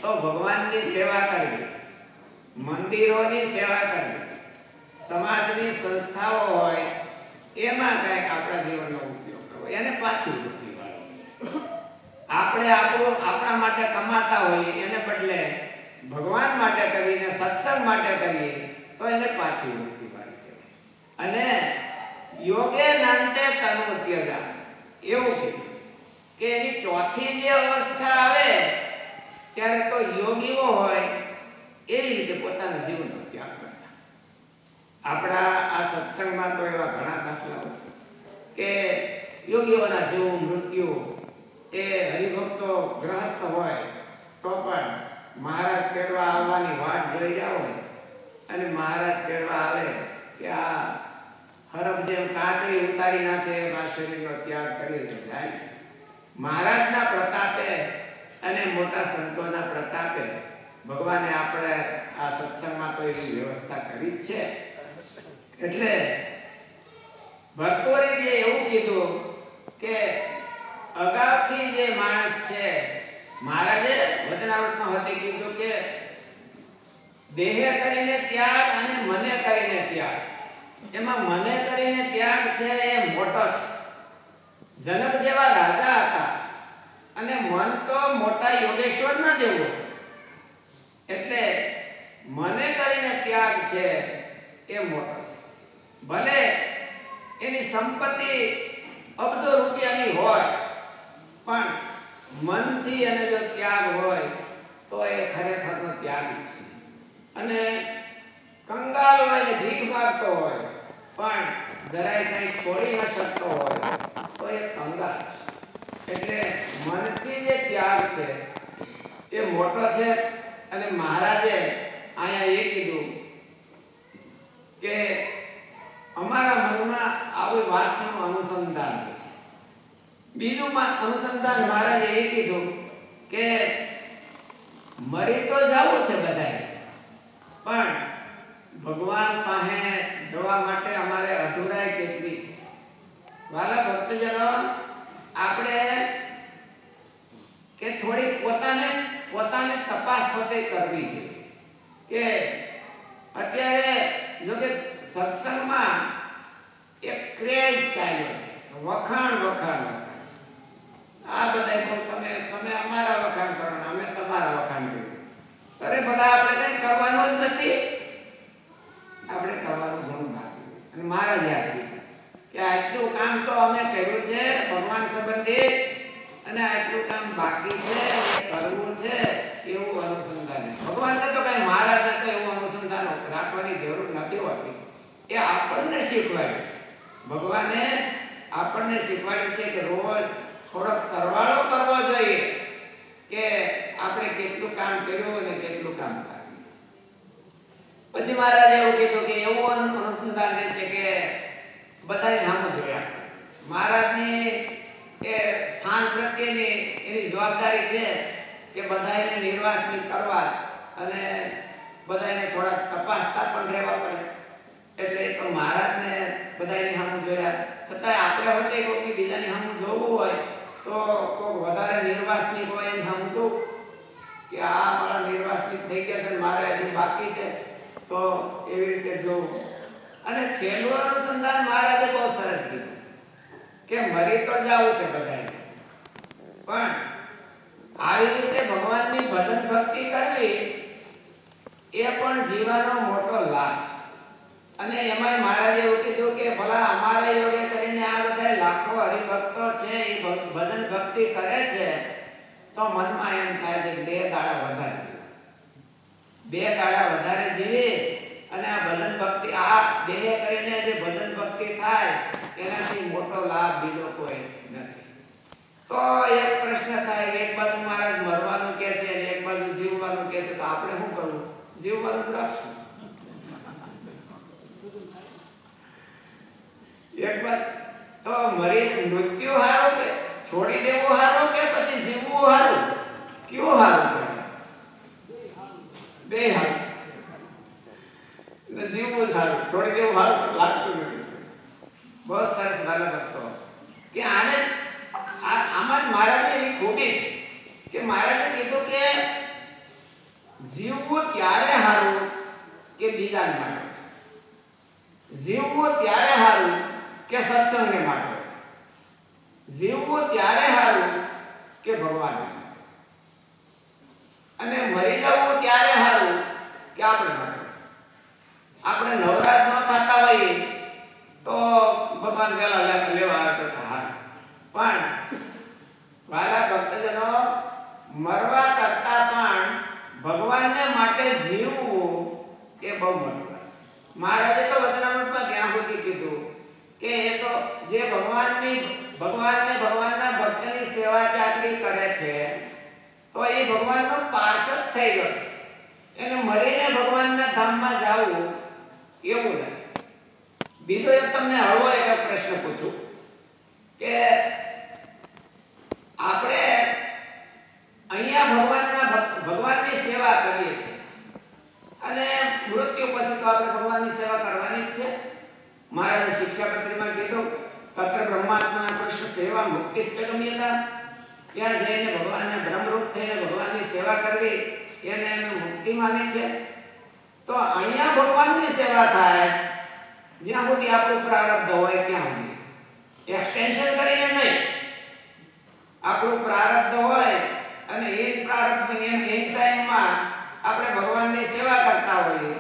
તો ભગવાનની સેવા કરવી, મંદિરોની સેવા કરવી, સમાજની સંસ્થાઓ હોય, એમાં કંઈક આપણા જીવનનો ઉપયોગ કરવો, એને પાછી વૃત્તિ વાળો. આપણે આપણું, આપણા માટે કમાતા હોઈએ, એને બદલે ભગવાન માટે કરીને સત્સંગ માટે કરીએ, તો એને પાછી વૃત્તિ વાળી કહેવાય. અને યોગે નાંતે તનુ ત્યજા એવું કીધું કે એની ચોથી જે અવસ્થા આવે, ત્યારે તો યોગીઓ હોય, એવી રીતે પોતાના જીવનનો ત્યાગ કરતા આપણા આ સત્સંગમાં તો એવા ઘણા દાખલાઓ કે યોગીઓના જેવું મૃત્યુ એ હરિભક્તો ગ્રહસ્થ હોય, તો પણ મહારાજ તેડવા આવવાની વાટ જોઈ રહ્યા હોય અને મહારાજ તેડવા આવે કે આ હરફ જેમ કાચડી ઉતારી નાખે એમાં શરીરનો ત્યાગ કરીને જાય છે. મહારાજના પ્રતાપે અને મોટા સંતોના પ્રતાપે ભગવાને આપણે આ સત્સંગમાં તો એવી વ્યવસ્થા કરી જ છે. એટલે ભરતોરીજીએ એવું કીધું કે અગાઉથી જે માણસ છે, મહારાજે વચનાવટમાં હતી કીધું કે દેહે કરીને ત્યાગ અને મને કરીને ત્યાગ. એમાં મને કરીને ત્યાગ છે એ મોટો છે. જનક જેવા રાજા હતા. અને મન તો મોટા યોગેશ્વર ના જેવું એટલે મને કરીને ત્યાગ છે એ મોટો છે. ભલે એની સંપત્તિ અબજો રૂપિયાની હોય, પણ મનથી એને જો ત્યાગ હોય, તો એ ખરેખરનો ત્યાગ છે. અને કંગાલ હોય ભીખ મારતો હોય, પણ જરાય કંઈ છોડી ન શકતો હોય એટલે મનથી જે ત્યાગ છે, એ મોટો છે અને મહારાજે અહીંયા એ કીધું કે અમારા મનમાં આવી વાતનું અનુસંધાન છે. બીજું અનુસંધાન મહારાજે એ કીધું કે મરી તો જવું છે બધાએ, પણ ભગવાન પાસે જવા માટે અમારે અધૂરાઈ કેટલી છે? વાલા ભક્તજનો આપણે કે થોડી પોતાને પોતાને તપાસ પોતે કરવી જોઈએ કે અત્યારે જો કે સત્સંગમાં એક ક્રેઝ ચાલ્યો છે. વખાણ વખાણ આ બધા બહુ તમે તમે અમારા વખાણ કરો અમે તમારા વખાણ કરીએ. અરે બધા આપણે કઈ કરવાનું જ નથી. આપણે કરવાનું ઘણું બાકી. અને મારા જ યાદ કે આટલું કામ તો અમે કર્યું છે, ભગવાન સંબંધિત. અને આટલું કામ બાકી છે કરવું છે, એવું અનુસંધાન. ભગવાન તો કઈ મહારાજને તો એવું અનુસંધાન રાખવાની જરૂર નથી હોતી. એ આપણને શીખવાડ્યું છે. ભગવાને આપણને શીખવાડ્યું છે કે રોજ થોડોક સરવાળો કરવો જોઈએ કે આપણે કેટલું કામ કર્યું અને કેટલું કામ કર્યું પછી મહારાજે એવું કીધું કે એવું અનુ- અનુસંધાન છે કે બધાને સામું જોયા મહારાજની એ સ્થાન પ્રત્યેની એની જવાબદારી છે કે બધાને નિર્વાસની કરવા અને બધાને થોડા તપાસતા પણ રહેવા પડે. એટલે તો મહારાજને બધાની સામે જોયા. છતાંય આપણે હોતે કોઈ બીજાની સામે જોવું હોય તો કોઈ વધારે નિર્વાસનિક હોય એની સામું કે આ મારા નિર્વાસનિક થઈ ગયા છે મારે હજી બાકી છે તો એવી રીતે જોવું. અને છેલ્લું અનુસંધાન મહારાજે બહુ સરસ કીધું કે મરી તો જાવું છે બધાને પણ આવી રીતે ભગવાનની ભજન ભક્તિ કરવી એ પણ જીવાનો મોટો લાભ છે. અને એમાંય મહારાજે એવું કીધું કે ભલા અમારા યોગે કરીને આ બધા લાખો હરિભક્તો છે, એ ભજન ભક્તિ કરે છે, તો મનમાં એમ થાય છે બે દાડા વધારે બે દાડા વધારે જીવી અને આ ભજન ભક્તિ, આ બે કરીને જે ભજન ભક્તિ થાય, એનાથી મોટો લાભ બીજો કોઈ તો એક પ્રશ્ન થાય કે એક બાજુ મહારાજ મરવાનું કે છે અને એક બાજુ જીવવાનું કે છે, તો આપણે શું કરવું? જીવવાનું રાખશું. એક બાજુ, તો મરી મૃત્યુ હારો કે, છોડી દેવું હારો કે, પછી જીવવું હારું? કયું હારું બે હારું. એટલે જીવવું સારું છોડી દેવું હારું લાગતું નથી. બહુ સરસ વાલા ભક્તો. કે આને કે મહારાજે કીધું કે જીવવું ત્યારે હારું કે બીજાને માટે? જીવવું ત્યારે હારું કે સત્સંગને માટે? જીવવું ત્યારે હારું કે ભગવાન અને મરી જવું ત્યારે હારું કે આપણે માટે? આપણે નવરાત ન થતા હોઈએ તો ભગવાન પેલા લે- લેવા આવે તો હારું પણ મારા ભક્તજનો મરવા કરતા પણ ભગવાનને માટે જીવવું એ બહુ મોટું મહારાજે તો વચનામૃતમાં ત્યાં સુધી કીધું કે એ તો જે ભગવાનની, ભગવાનને ભગવાનના ભક્તની સેવા ચાકરી કરે છે, તો એ ભગવાનનો પાર્ષદ થઈ ગયો છે. એને મરીને ભગવાનના ધામમાં જવું એવું નથી બીજો એક તમને હળવો એક પ્રશ્ન પૂછું કે આપણે અહીંયા ભગવાનના ભગવાનની સેવા કરીએ છીએ. અને મૃત્યુ પછી તો આપણે ભગવાનની સેવા કરવાની જ છે. મહારાજે શિક્ષાપત્રીમાં કીધું, પત્ર બ્રહ્માત્મા કૃષ્ણ સેવા મુક્તિ ગમ્યતા ત્યાં જઈને ભગવાનને બ્રહ્મરૂપ થઈને ભગવાનની સેવા કરવી, એને એને મુક્તિ માની છે. તો અહીંયા ભગવાનની સેવા થાય, જ્યાં સુધી આપણું પ્રારબ્ધ હોય ત્યાં સુધી. એક્સટેન્શન કરીને નહીં. આપણું પ્રારબ્ધ હોય અને એ પ્રારબ્ધ એમ એ ટાઈમમાં આપણે ભગવાનની સેવા કરતા હોઈએ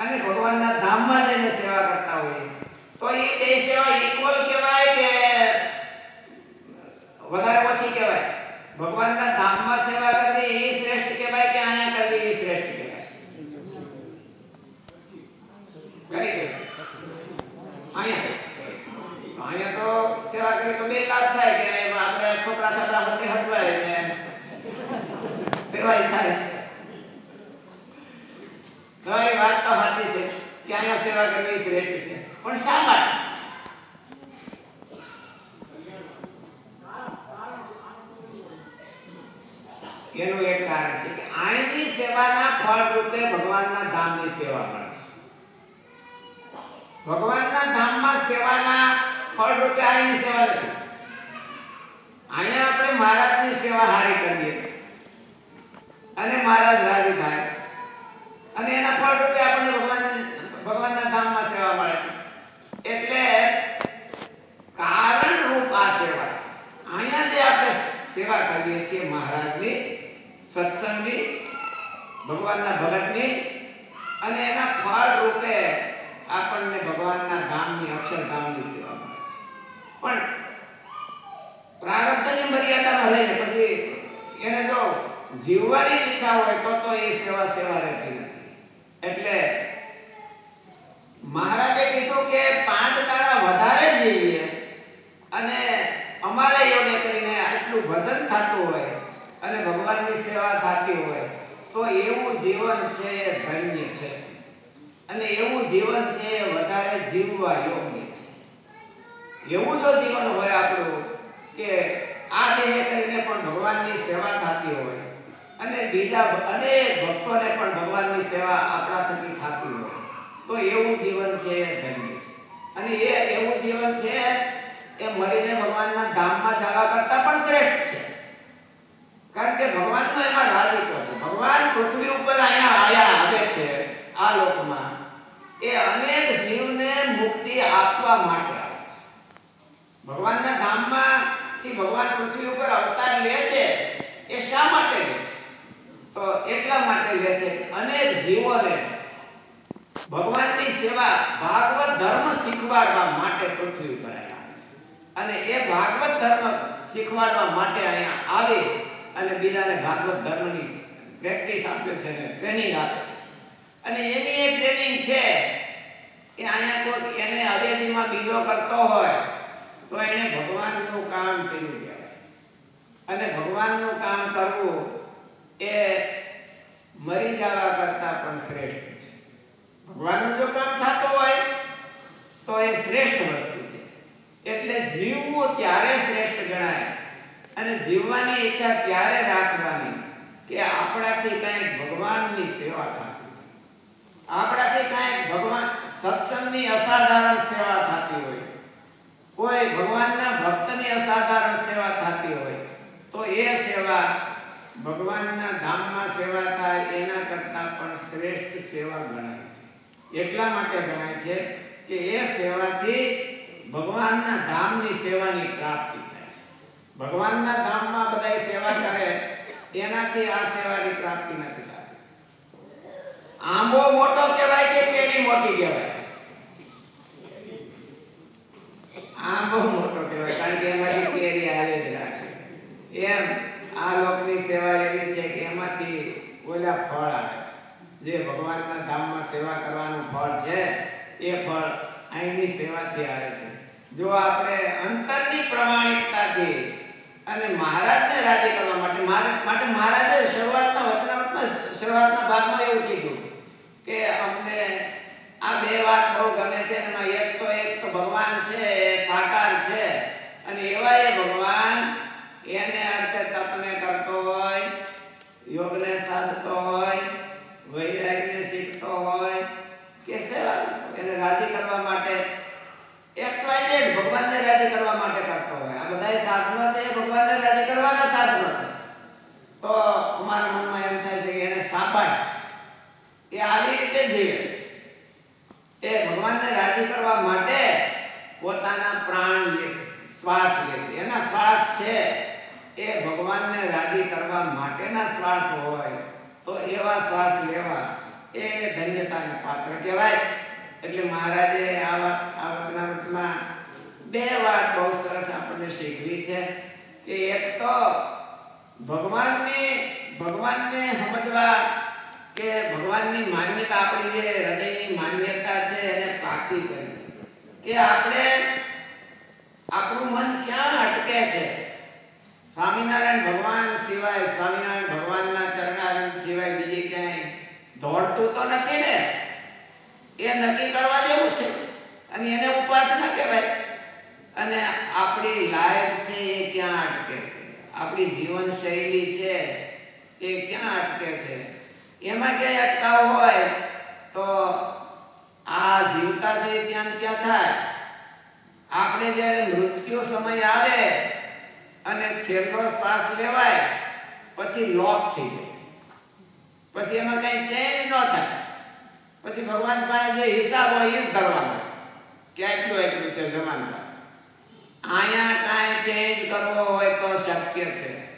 અને ભગવાનના ધામમાં જઈને સેવા કરતા હોઈએ. તો એ બે સેવા ઇક્વલ કહેવાય કે વધારે ઓછી કહેવાય? ભગવાનના ધામમાં સેવા કરવી એ શ્રેષ્ઠ કહેવાય કે અહીંયા કરવી એ શ્રેષ્ઠ કહેવાય? અહીંયા. તો સેવા કરી તો બે લાભ થાય કે આપણે છોકરા છોકરા બધે હટવાય ને સેવાય થાય. તમારી વાત સાચી છે. કે અહીંયા સેવા કરવી શ્રેષ્ઠ છે. પણ શા એનું એક કારણ છે કે અહીંની સેવાના ફળ રૂપે ભગવાનના ધામની સેવા મળે છે. ભગવાનના ધામમાં સેવાના ફળ રૂપે અહીંની સેવા નથી. અહીંયા આપણે મહારાજની સેવા હારી કરીએ. અને મહારાજ રાજી થાય. અને એના ફળ રૂપે આપણને ભગવાન ભગવાનના ધામમાં સેવા મળે છે. એટલે કારણ રૂપ આ સેવા અહીંયા જે આપણે સેવા કરીએ છીએ મહારાજની, સત્સંગની, ભગવાનના ભગતની, અને એના ફળ રૂપે આપણને ભગવાનના ધામની, અક્ષરધામની સેવા મળે છે પણ પ્રારબ્ધની મર્યાદામાં રહીને પછી એને જો જીવવાની ઈચ્છા હોય તો તો એ સેવા સેવા રહેતી એટલે મહારાજે કીધું કે પાંચ કાળા વધારે જીવીએ અને અમારે યોગે કરીને આટલું ભજન થતું હોય અને ભગવાનની સેવા થતી હોય તો એવું જીવન છે એ ધન્ય છે. અને એવું જીવન છે એ વધારે જીવવા યોગ્ય છે. એવું જો જીવન હોય આપણું કે આ દેહ કરીને પણ ભગવાનની સેવા થતી હોય અને બીજા અનેક ભક્તોને પણ ભગવાનની સેવા આપણા થકી થતી હોય. તો એવું જીવન છે ધન્ય. છે અને એ એવું જીવન છે એ મરીને ભગવાનના ધામમાં જવા કરતા પણ શ્રેષ્ઠ છે. કારણ કે ભગવાનનો એમાં રાજીપો છે. ભગવાન પૃથ્વી ઉપર અહીંયા આયા આવે છે આ લોકમાં. એ અનેક જીવને મુક્તિ આપવા માટે આવે છે. ભગવાનના ધામમાં થી ભગવાન પૃથ્વી ઉપર અવતાર લે છે એ શા માટે લે છે? એટલા માટે લે છે અને જીવોને ભગવાનની સેવા ભાગવત ધર્મ શીખવાડવા માટે પૃથ્વી પર આવ્યા અને એ ભાગવત ધર્મ શીખવાડવા માટે અહીંયા આવે અને બીજાને ભાગવત ધર્મની પ્રેક્ટિસ આપે છે ને ટ્રેનિંગ આપે છે. અને એની એ ટ્રેનિંગ છે કે અહીંયા કોઈ એને અવેદીમાં બીજો કરતો હોય તો એને ભગવાનનું કામ કર્યું કહેવાય. અને ભગવાનનું કામ કરવું એ મરી જવા કરતા પણ શ્રેષ્ઠ છે. ભગવાનનું જો કામ થતું હોય, તો એ શ્રેષ્ઠ વસ્તુ છે. એટલે જીવવું ત્યારે શ્રેષ્ઠ ગણાય અને જીવવાની ઈચ્છા ત્યારે રાખવાની કે આપણાથી કાંઈક ભગવાનની સેવા થતી આપણાથી કાંઈક ભગવાન, સત્સંગની અસાધારણ સેવા થતી હોય. કોઈ ભગવાનના ભક્તની અસાધારણ સેવા થતી હોય, તો એ સેવા ભગવાનના ધામમાં સેવા થાય, એના કરતાં પણ શ્રેષ્ઠ સેવા ગણાય છે. એટલા માટે ગણાય છે કે એ સેવાથી ભગવાનના ધામની સેવાની પ્રાપ્તિ થાય છે. ભગવાનના ધામમાં બધા સેવા કરે, એનાથી આ સેવાની પ્રાપ્તિ નથી થતી. આંબો મોટો કહેવાય કે કેરી મોટી કહેવાય? આંબો મોટો કહેવાય, કારણ કે એમાંથી કેરી આવે જ રાખે. એમ. આ લોકની સેવા એવી છે કે એમાંથી ઓલા ફળ આવે છે. જે ભગવાનના ધામમાં સેવા કરવાનું ફળ છે, એ ફળ અહીંની સેવાથી આવે છે. જો આપણે અંતરની પ્રમાણિકતાથી અને મહારાજને રાજી કરવા માટે માટે મહારાજે શરૂઆતના વચનામૃતમાં શરૂઆતના ભાગમાં એવું કીધું કે અમને આ બે વાત બહુ ગમે છે, એમાં એક તો એક તો ભગવાન છે, એ સાકાર છે અને એવા એ ભગવાન એને ઝેડ ભગવાનને રાજી કરવા માટે કરતો હોય. આ બધા સાધનો છે, એ ભગવાનને રાજી કરવાના સાધનો છે. તો અમારા મનમાં એમ થાય છે કે એને સાબાશ એ આવી રીતે જીવે. એ ભગવાનને રાજી કરવા માટે પોતાના પ્રાણ લે, શ્વાસ લે છે. એના શ્વાસ છે, એ ભગવાનને રાજી કરવા માટેના શ્વાસ હોય, તો એવા શ્વાસ લેવા એ ધન્યતાને પાત્ર કહેવાય. એટલે મહારાજે આ વાત, આ વચનામૃતમાં બે વાત બહુ સરસ આપણને શીખવી છે કે એક તો ભગવાનની, ભગવાનને સમજવા કે ભગવાનની માન્યતા આપણી જે હૃદયની માન્યતા છે એને પાકી કરવી. કે આપણે આપણું મન ક્યાં અટકે છે? સ્વામિનારાયણ ભગવાન સિવાય, સ્વામિનારાયણ ભગવાનના ચરણારવિંદ સિવાય બીજે ક્યાંય દોડતું તો નથી ને? એ નક્કી કરવા જેવું છે. અને એને ઉપાસના કહેવાય. અને આપણી લાઈફ છે એ ક્યાં અટકે છે? આપણી જીવન શૈલી છે એ ક્યાં અટકે છે? એમાં ક્યાંય અટકાવ હોય તો આ જીવતા છે ત્યાં ક્યાં થાય. આપણે જ્યારે મૃત્યુ સમય આવે અને છેલ્લો શ્વાસ લેવાય, પછી લોક થઈ જાય. પછી એમાં કઈ ચેન્જ ન થાય. પછી ભગવાન પાસે જે હિસાબ હોય એ જ કરવાનો. કે આટલું એટલું છે જમાન અહીંયા કાંઈ ચેન્જ કરવો હોય તો શક્ય છે.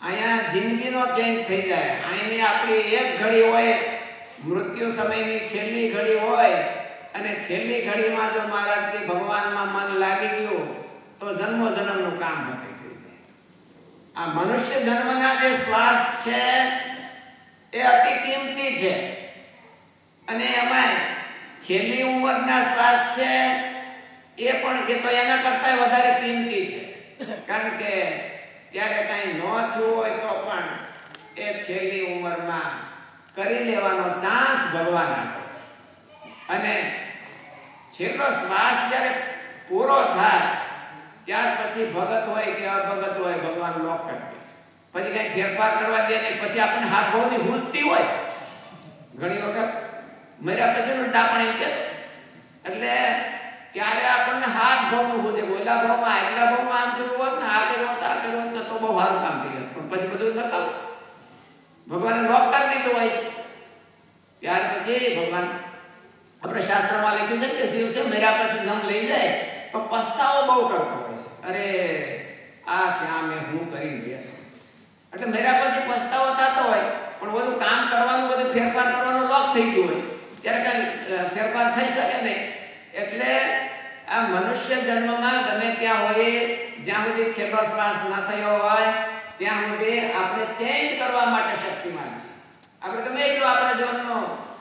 અહીંયા જિંદગીનો ચેન્જ થઈ જાય. અહીંની આપણી એક ઘડી હોય, મૃત્યુ સમયની છેલ્લી ઘડી હોય, અને છેલ્લી ઘડીમાં જો મહારાજથી ભગવાનમાં મન લાગી ગયું, તો જન્મો જન્મનું કામ પતી ગયું. આ મનુષ્ય જન્મના જે શ્વાસ છે, એ અતિ કિંમતી છે. અને એમાં છેલ્લી ઉંમરના શ્વાસ છે, એ પણ એ તો એના કરતા વધારે કિંમતી છે. કારણ કે ત્યારે કાંઈ ન થયું હોય તો પણ એ છેલ્લી ઉંમરમાં કરી લેવાનો ચાન્સ ભગવાન અને છેલ્લો શ્વાસ જ્યારે પૂરો થાય, ત્યાર પછી ભગત હોય કે અભગત હોય, ભગવાન લોક કરી પછી કઈ ફેરફાર કરવા દે નહીં, પછી આપણને હાથ બહુની હૂંચતી હોય. ઘણી વખત મર્યા પછીનું ડાપણ એમ કે? એટલે ત્યારે આપણને હાથ ભાવનું હોય ઓલા ભાવમાં આગલા ભાવમાં આમ કર્યું હોત ને, આ કર્યું હોત, આ કર્યું હોત તો બહુ સારું કામ થઈ જાય પણ પછી બધું કરતા ભગવાને લોક કરી દીધું હોય. ત્યાર પછી ભગવાન આપણે શાસ્ત્રમાં લખ્યું છે કે જીવ છે મેરા પછી જમ લઈ જાય, તો પસ્તાવો બહુ કરતો હોય છે. અરે, આ ક્યાં મેં હું કરી ગયા એટલે મેરા પછી પસ્તાવો થતો હોય, પણ બધું કામ કરવાનું બધું ફેરફાર કરવાનું લોક થઈ ગયું હોય. ત્યારે કઈ ફેરફાર થઈ શકે નહીં. એટલે આ મનુષ્ય જન્મમાં ગમે ત્યાં હોય, જ્યાં સુધી છેલ્લો શ્વાસ ન થયો હોય, ત્યાં સુધી આપણે ચેન્જ કરવા માટે શક્તિમાન છે આપણે ગમે એટલું આપણા જીવનનો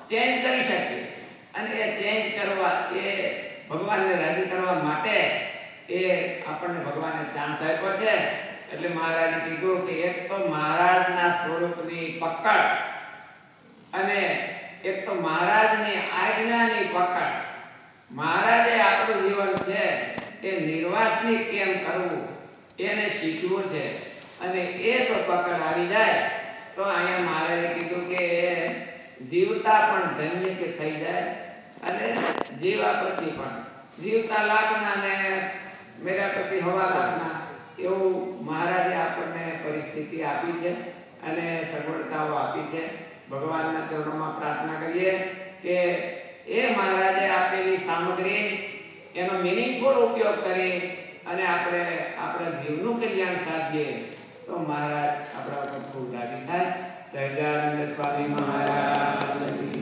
ચેન્જ કરી શકીએ. અને એ ચેન્જ કરવા, એ ભગવાનને રાજી કરવા માટે એ આપણને ભગવાને ચાન્સ આપ્યો છે. એટલે મહારાજે કીધું કે એક તો મહારાજના સ્વરૂપની પકડ અને એક તો મહારાજની આજ્ઞાની પકડ. મહારાજે આપણું જીવન છે એ નિર્વાસની કેમ કરવું? એને શીખવું છે. અને એ તો પકડ આવી જાય, તો અહીંયા મહારાજે કીધું કે જીવતા પણ ધન્ય થઈ જાય. અને જીવા પછી પણ. જીવતા લાખના ને મેરા પછી હવા લાખના એવું મહારાજે આપણને પરિસ્થિતિ આપી છે અને સગવડતાઓ આપી છે. ભગવાનના ચરણોમાં પ્રાર્થના કરીએ કે એ મહારાજે આપેલી સામગ્રી, એનો મિનિંગફુલ ઉપયોગ કરી અને આપણે આપણા જીવનું કલ્યાણ સાધીએ. તો મહારાજ આપણા ઉપર ખૂબ રાજી થાય. સહજાનંદ સ્વામી મહારાજ.